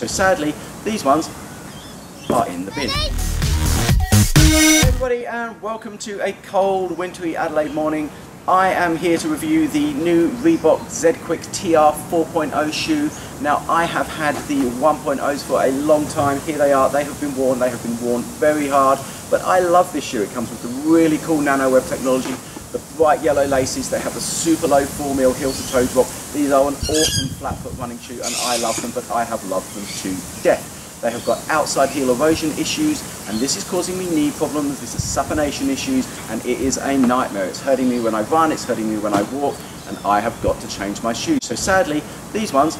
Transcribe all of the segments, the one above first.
So sadly, these ones are in the bin. Everybody and welcome to a cold wintry Adelaide morning. I am here to review the new Reebok Z-Quick TR 4.0 shoe. Now I have had the 1.0s for a long time. Here they are, they have been worn, they have been worn very hard. But I love this shoe. It comes with the really cool nano web technology, bright yellow laces, they have a super low 4 mil heel to toe drop. These are an awesome flat foot running shoe and I love them, but I have loved them to death. They have got outside heel erosion issues and this is causing me knee problems, this is supination issues and it is a nightmare. It's hurting me when I run, it's hurting me when I walk and I have got to change my shoes. So sadly, these ones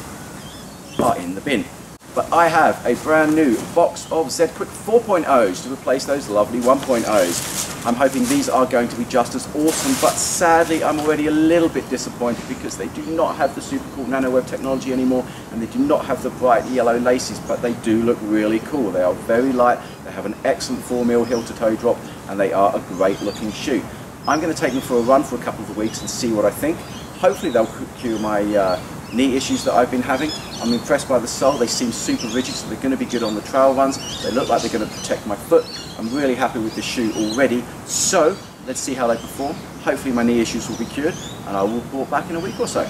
are in the bin. But I have a brand new box of Z-Quick 4.0s to replace those lovely 1.0s. I'm hoping these are going to be just as awesome, but sadly I'm already a little bit disappointed because they do not have the super cool NanoWeb technology anymore and they do not have the bright yellow laces, but they do look really cool. They are very light, they have an excellent 4 mil heel to toe drop and they are a great looking shoe. I'm going to take them for a run for a couple of weeks and see what I think. Hopefully they'll cure my uh, knee issues that I've been having. I'm impressed by the sole, they seem super rigid so they're going to be good on the trail runs. They look like they're going to protect my foot. I'm really happy with the shoe already. So let's see how they perform. Hopefully my knee issues will be cured and I will report back in a week or so.